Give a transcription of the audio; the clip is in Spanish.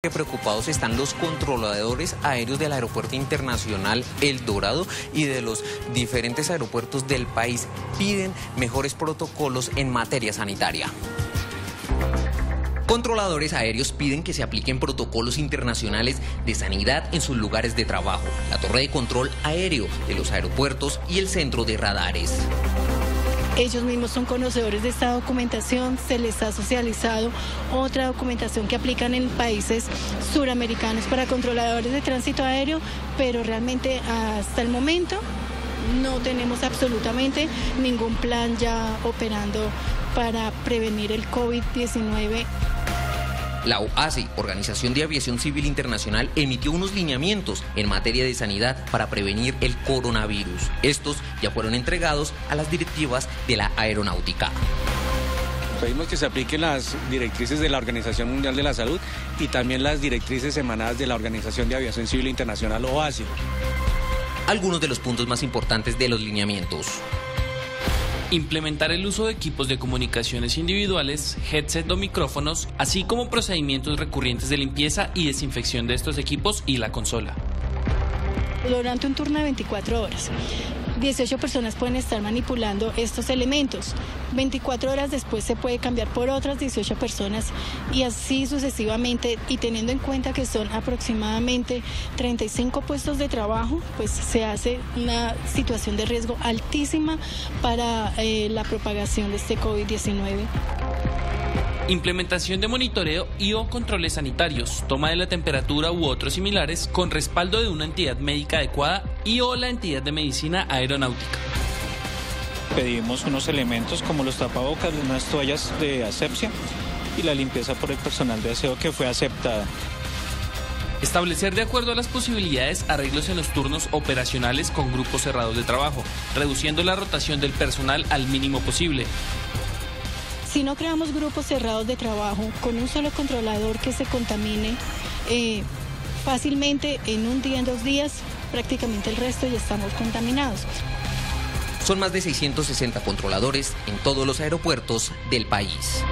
que preocupados están los controladores aéreos del Aeropuerto Internacional El Dorado y de los diferentes aeropuertos del país. Piden mejores protocolos en materia sanitaria. Controladores aéreos piden que se apliquen protocolos internacionales de sanidad en sus lugares de trabajo, la torre de control aéreo de los aeropuertos y el centro de radares. Ellos mismos son conocedores de esta documentación, se les ha socializado otra documentación que aplican en países suramericanos para controladores de tránsito aéreo, pero realmente hasta el momento no tenemos absolutamente ningún plan ya operando para prevenir el COVID-19 la OASI, Organización de Aviación Civil Internacional, emitió unos lineamientos en materia de sanidad para prevenir el coronavirus. Estos ya fueron entregados a las directivas de la aeronáutica. Pedimos que se apliquen las directrices de la Organización Mundial de la Salud y también las directrices emanadas de la Organización de Aviación Civil Internacional OASI. Algunos de los puntos más importantes de los lineamientos. Implementar el uso de equipos de comunicaciones individuales, headset o micrófonos, así como procedimientos recurrentes de limpieza y desinfección de estos equipos y la consola. Durante un turno de 24 horas. 18 personas pueden estar manipulando estos elementos. 24 horas después se puede cambiar por otras 18 personas y así sucesivamente. Y teniendo en cuenta que son aproximadamente 35 puestos de trabajo, pues se hace una situación de riesgo altísima para eh, la propagación de este COVID-19 implementación de monitoreo y o controles sanitarios, toma de la temperatura u otros similares con respaldo de una entidad médica adecuada y o la entidad de medicina aeronáutica. Pedimos unos elementos como los tapabocas, unas toallas de asepsia y la limpieza por el personal de aseo que fue aceptada. Establecer de acuerdo a las posibilidades arreglos en los turnos operacionales con grupos cerrados de trabajo, reduciendo la rotación del personal al mínimo posible. Si no creamos grupos cerrados de trabajo con un solo controlador que se contamine, eh, fácilmente en un día, en dos días, prácticamente el resto ya estamos contaminados. Son más de 660 controladores en todos los aeropuertos del país.